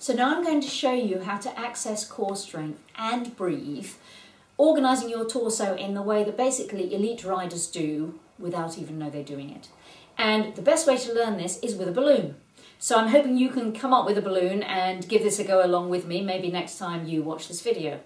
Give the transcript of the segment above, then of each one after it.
So now I'm going to show you how to access core strength and breathe, organising your torso in the way that basically elite riders do without even know they're doing it. And the best way to learn this is with a balloon. So I'm hoping you can come up with a balloon and give this a go along with me, maybe next time you watch this video.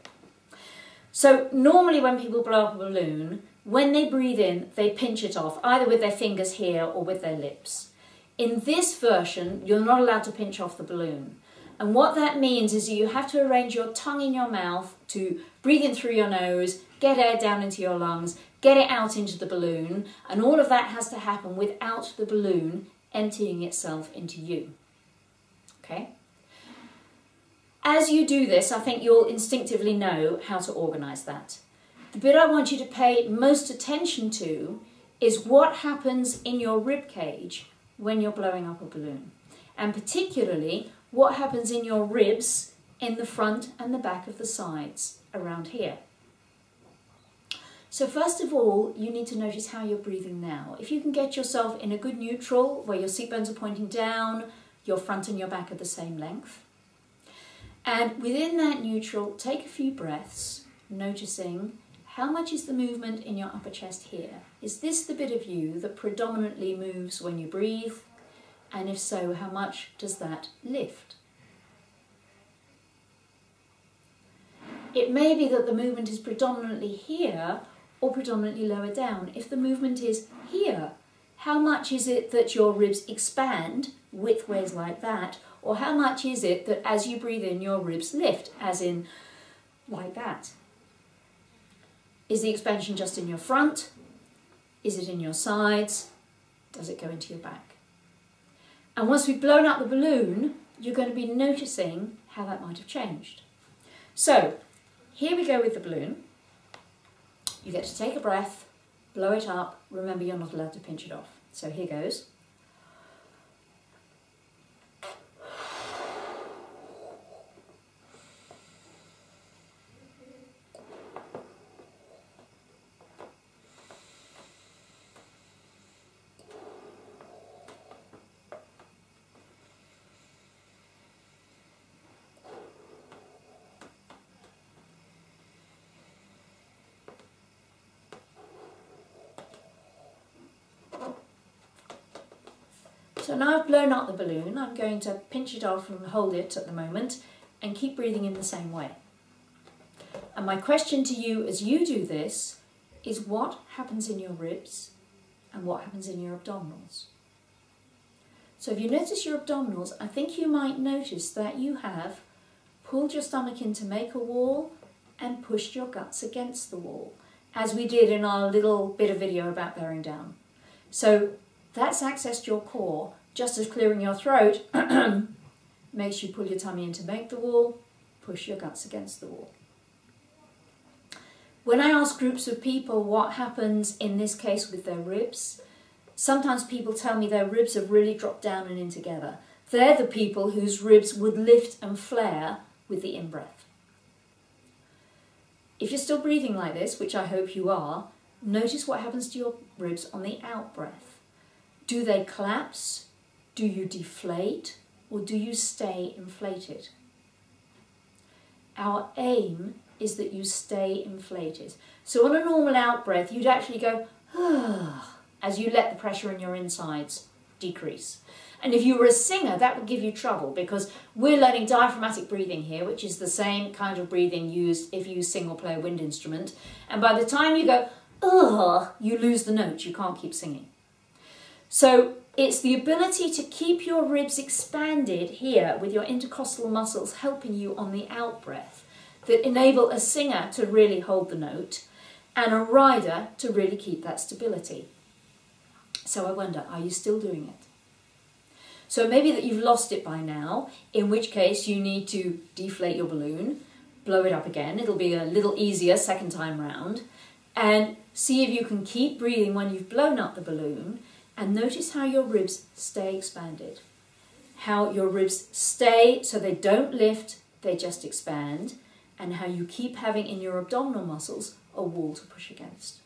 So normally when people blow up a balloon, when they breathe in, they pinch it off, either with their fingers here or with their lips. In this version, you're not allowed to pinch off the balloon. And what that means is you have to arrange your tongue in your mouth to breathe in through your nose, get air down into your lungs, get it out into the balloon, and all of that has to happen without the balloon emptying itself into you. Okay? As you do this, I think you'll instinctively know how to organise that. The bit I want you to pay most attention to is what happens in your rib cage when you're blowing up a balloon. And particularly, what happens in your ribs in the front and the back of the sides around here. So first of all, you need to notice how you're breathing now. If you can get yourself in a good neutral, where your seat bones are pointing down, your front and your back are the same length, and within that neutral, take a few breaths, noticing how much is the movement in your upper chest here? Is this the bit of you that predominantly moves when you breathe? And if so, how much does that lift? It may be that the movement is predominantly here or predominantly lower down. If the movement is here, how much is it that your ribs expand widthways like that or how much is it that as you breathe in, your ribs lift, as in like that? Is the expansion just in your front? Is it in your sides? Does it go into your back? And once we've blown up the balloon, you're going to be noticing how that might have changed. So, here we go with the balloon. You get to take a breath, blow it up. Remember, you're not allowed to pinch it off. So here goes. Now I've blown out the balloon, I'm going to pinch it off and hold it at the moment and keep breathing in the same way. And my question to you as you do this is what happens in your ribs and what happens in your abdominals? So if you notice your abdominals, I think you might notice that you have pulled your stomach in to make a wall and pushed your guts against the wall, as we did in our little bit of video about bearing down. So that's accessed your core, just as clearing your throat makes you pull your tummy in to make the wall, push your guts against the wall. When I ask groups of people what happens in this case with their ribs, sometimes people tell me their ribs have really dropped down and in together. They're the people whose ribs would lift and flare with the in-breath. If you're still breathing like this, which I hope you are, notice what happens to your ribs on the out-breath. Do they collapse? Do you deflate? Or do you stay inflated? Our aim is that you stay inflated. So on a normal out breath, you'd actually go, as you let the pressure in your insides decrease. And if you were a singer, that would give you trouble because we're learning diaphragmatic breathing here, which is the same kind of breathing used if you sing or play a wind instrument. And by the time you go, ugh, you lose the note, you can't keep singing. So it's the ability to keep your ribs expanded here with your intercostal muscles helping you on the out breath that enable a singer to really hold the note and a rider to really keep that stability. So I wonder, are you still doing it? So maybe that you've lost it by now, in which case you need to deflate your balloon, blow it up again. It'll be a little easier second time round. And see if you can keep breathing when you've blown up the balloon and notice how your ribs stay expanded. How your ribs stay so they don't lift, they just expand. And how you keep having in your abdominal muscles a wall to push against.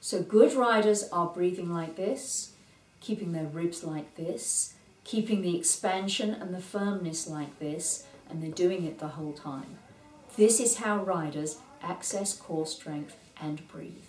So good riders are breathing like this, keeping their ribs like this, keeping the expansion and the firmness like this, and they're doing it the whole time. This is how riders access core strength and breathe.